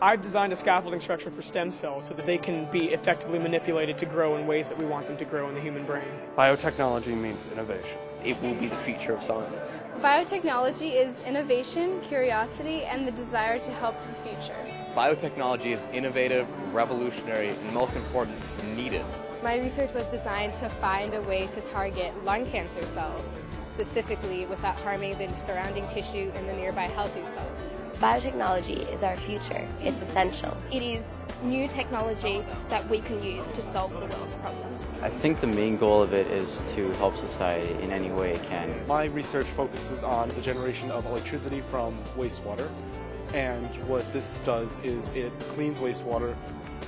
I've designed a scaffolding structure for stem cells so that they can be effectively manipulated to grow in ways that we want them to grow in the human brain. Biotechnology means innovation. It will be the future of science. Biotechnology is innovation, curiosity, and the desire to help the future. Biotechnology is innovative, revolutionary, and most important, needed. My research was designed to find a way to target lung cancer cells, specifically without harming the surrounding tissue and the nearby healthy cells. Biotechnology is our future. It's essential. It is new technology that we can use to solve the world's problems. I think the main goal of it is to help society in any way it can. My research focuses on the generation of electricity from wastewater. And what this does is it cleans wastewater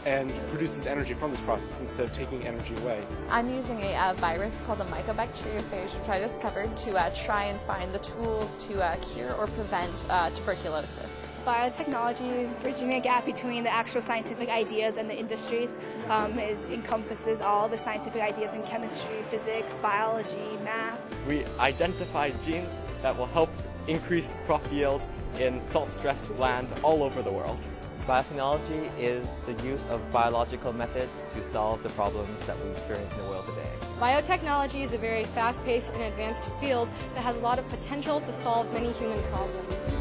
and produces energy from this process instead of taking energy away. I'm using a uh, virus called the mycobacteriophage, which I discovered to uh, try and find the tools to uh, cure or prevent uh, tuberculosis. Biotechnology is bridging a gap between the actual scientific ideas and the industries. Um, it encompasses all the scientific ideas in chemistry, physics, biology, math. We identify genes that will help increase crop yield in salt-stressed land all over the world. Biotechnology is the use of biological methods to solve the problems that we experience in the world today. Biotechnology is a very fast-paced and advanced field that has a lot of potential to solve many human problems.